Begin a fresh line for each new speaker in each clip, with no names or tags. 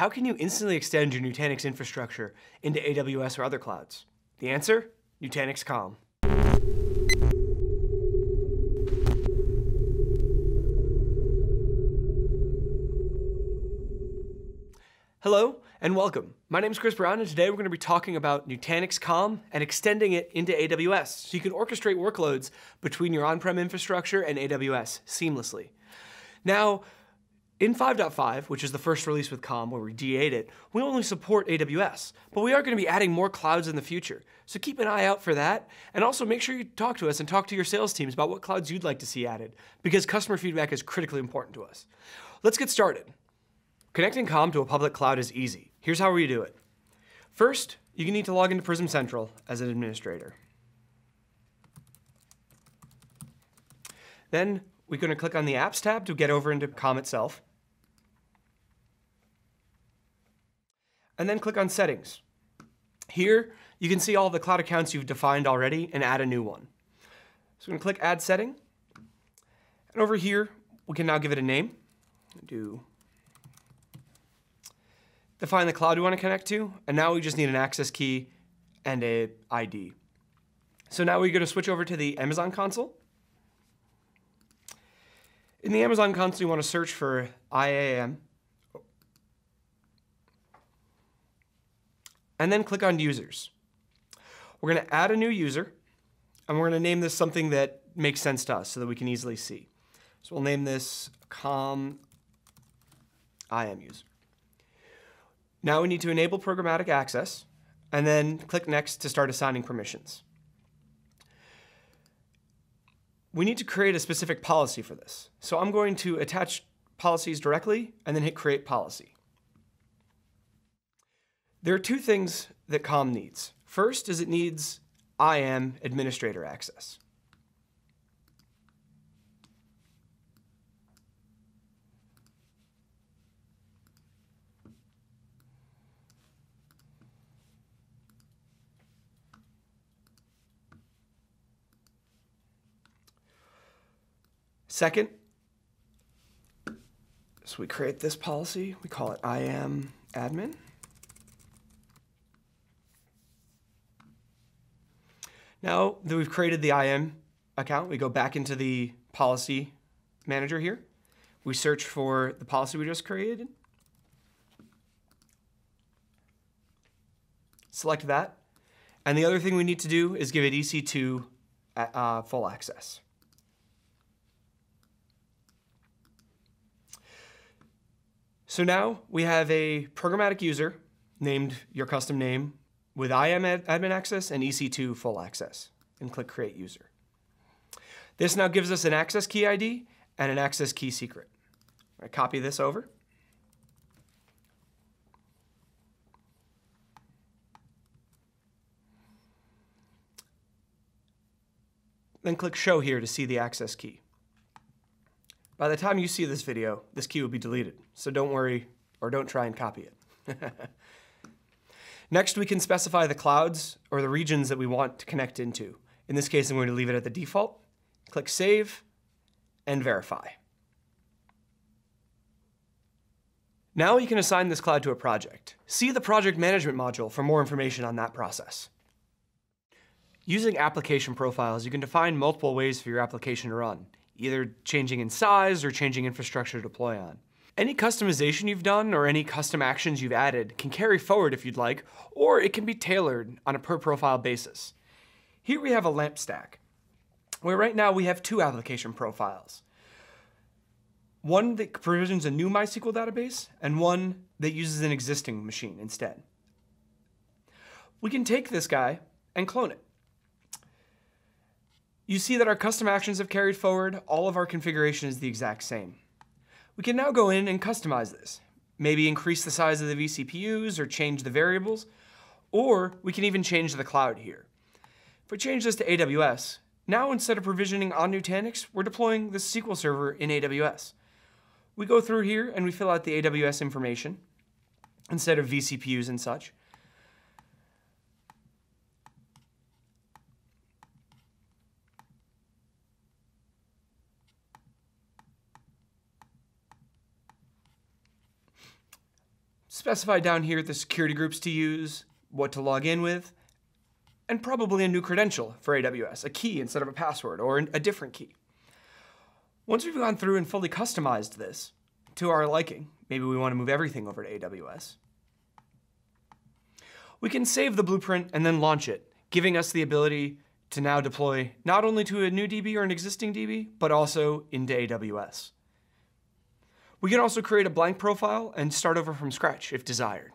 How can you instantly extend your Nutanix infrastructure into AWS or other clouds? The answer? Nutanix Calm. Hello and welcome. My name is Chris Brown and today we're going to be talking about Nutanix Calm and extending it into AWS so you can orchestrate workloads between your on-prem infrastructure and AWS seamlessly. Now, in 5.5, which is the first release with Calm where we D8 it, we only support AWS, but we are going to be adding more clouds in the future. So keep an eye out for that, and also make sure you talk to us and talk to your sales teams about what clouds you'd like to see added, because customer feedback is critically important to us. Let's get started. Connecting Calm to a public cloud is easy. Here's how we do it. First, you need to log into Prism Central as an administrator. Then we're going to click on the Apps tab to get over into Calm itself. And then click on Settings. Here, you can see all the cloud accounts you've defined already and add a new one. So I'm going to click Add Setting. And over here, we can now give it a name. Do define the cloud we want to connect to, and now we just need an access key and a ID. So now we're going to switch over to the Amazon console. In the Amazon console, you want to search for IAM, and then click on Users. We're going to add a new user, and we're going to name this something that makes sense to us so that we can easily see. So we'll name this Calm IAM user. Now we need to enable programmatic access and then click Next to start assigning permissions. We need to create a specific policy for this. So I'm going to attach policies directly and then hit Create Policy. There are two things that Calm needs. First is it needs IAM administrator access. Second, so we create this policy, we call it IAM admin. Now that we've created the IAM account, we go back into the policy manager here. We search for the policy we just created. Select that. And the other thing we need to do is give it EC2 uh, full access. So now we have a programmatic user named your custom name with IAM admin access and EC2 full access and click create user. This now gives us an access key ID and an access key secret. I copy this over. Then click show here to see the access key. By the time you see this video, this key will be deleted, so don't worry or don't try and copy it. Next, we can specify the clouds or the regions that we want to connect into. In this case, I'm going to leave it at the default. Click Save and Verify. Now you can assign this cloud to a project. See the project management module for more information on that process. Using application profiles, you can define multiple ways for your application to run either changing in size or changing infrastructure to deploy on. Any customization you've done or any custom actions you've added can carry forward if you'd like, or it can be tailored on a per profile basis. Here we have a LAMP stack, where right now we have two application profiles. One that provisions a new MySQL database, and one that uses an existing machine instead. We can take this guy and clone it. You see that our custom actions have carried forward, all of our configuration is the exact same. We can now go in and customize this. Maybe increase the size of the vCPUs or change the variables, or we can even change the cloud here. If we change this to AWS, now instead of provisioning on Nutanix, we're deploying the SQL Server in AWS. We go through here and we fill out the AWS information instead of vCPUs and such. Specify down here the security groups to use, what to log in with, and probably a new credential for AWS, a key instead of a password, or a different key. Once we've gone through and fully customized this to our liking, maybe we want to move everything over to AWS, we can save the blueprint and then launch it, giving us the ability to now deploy not only to a new DB or an existing DB, but also into AWS. We can also create a blank profile and start over from scratch if desired.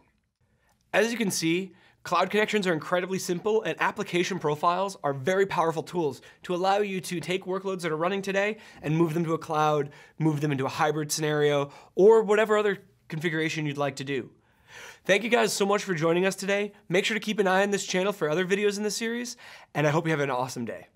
As you can see, Cloud connections are incredibly simple and application profiles are very powerful tools to allow you to take workloads that are running today and move them to a cloud, move them into a hybrid scenario, or whatever other configuration you'd like to do. Thank you guys so much for joining us today. Make sure to keep an eye on this channel for other videos in this series, and I hope you have an awesome day.